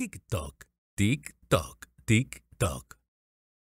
TikTok, TikTok, TikTok.